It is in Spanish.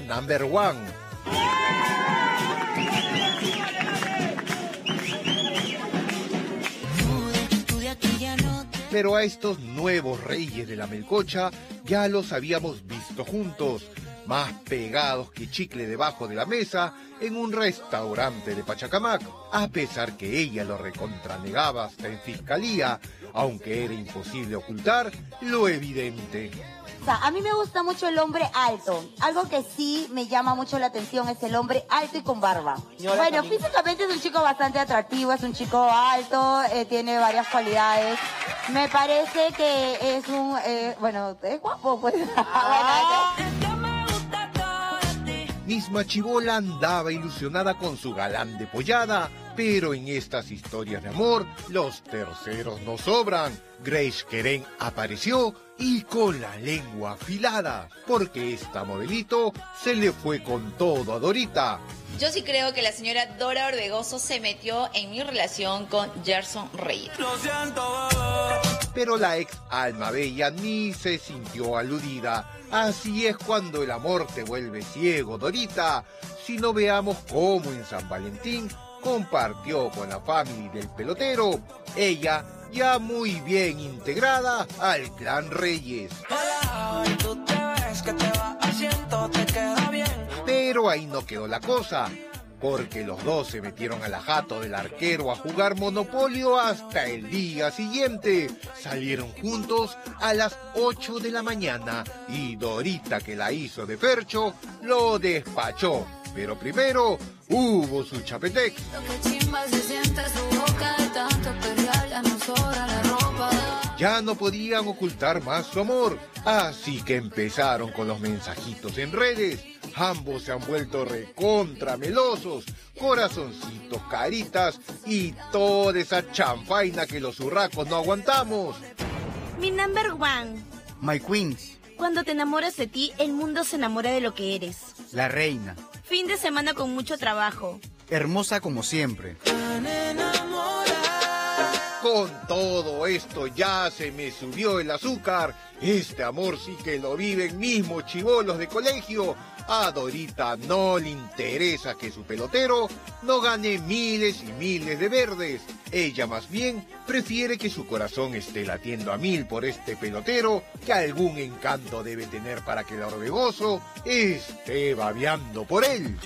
number one. Pero a estos nuevos reyes de la melcocha ya los habíamos visto juntos, más pegados que chicle debajo de la mesa en un restaurante de Pachacamac, a pesar que ella lo recontranegaba hasta en fiscalía, aunque era imposible ocultar lo evidente. A mí me gusta mucho el hombre alto. Algo que sí me llama mucho la atención es el hombre alto y con barba. bueno, físicamente es un chico bastante atractivo, es un chico alto, eh, tiene varias cualidades. Me parece que es un, eh, bueno, es guapo, pues. Ah. Misma Chibola andaba ilusionada con su galán de pollada, pero en estas historias de amor, los terceros no sobran. Grace Keren apareció y con la lengua afilada, porque esta modelito se le fue con todo a Dorita. Yo sí creo que la señora Dora Orbegoso se metió en mi relación con Gerson Reyes. Pero la ex alma bella ni se sintió aludida Así es cuando el amor te vuelve ciego, Dorita. Si no veamos cómo en San Valentín compartió con la familia del pelotero, ella ya muy bien integrada al clan Reyes. Pero ahí no quedó la cosa porque los dos se metieron a la jato del arquero a jugar monopolio hasta el día siguiente. Salieron juntos a las 8 de la mañana y Dorita que la hizo de percho lo despachó. Pero primero hubo su chapetec. Ya no podían ocultar más su amor, así que empezaron con los mensajitos en redes Ambos se han vuelto recontramelosos, corazoncitos, caritas y toda esa chanfaina que los urracos no aguantamos. Mi number one. My queens. Cuando te enamoras de ti, el mundo se enamora de lo que eres. La reina. Fin de semana con mucho trabajo. Hermosa como siempre. Con todo esto ya se me subió el azúcar. Este amor sí que lo viven mismos chivolos de colegio a Dorita no le interesa que su pelotero no gane miles y miles de verdes. Ella más bien prefiere que su corazón esté latiendo a mil por este pelotero que algún encanto debe tener para que el orbegoso esté babeando por él.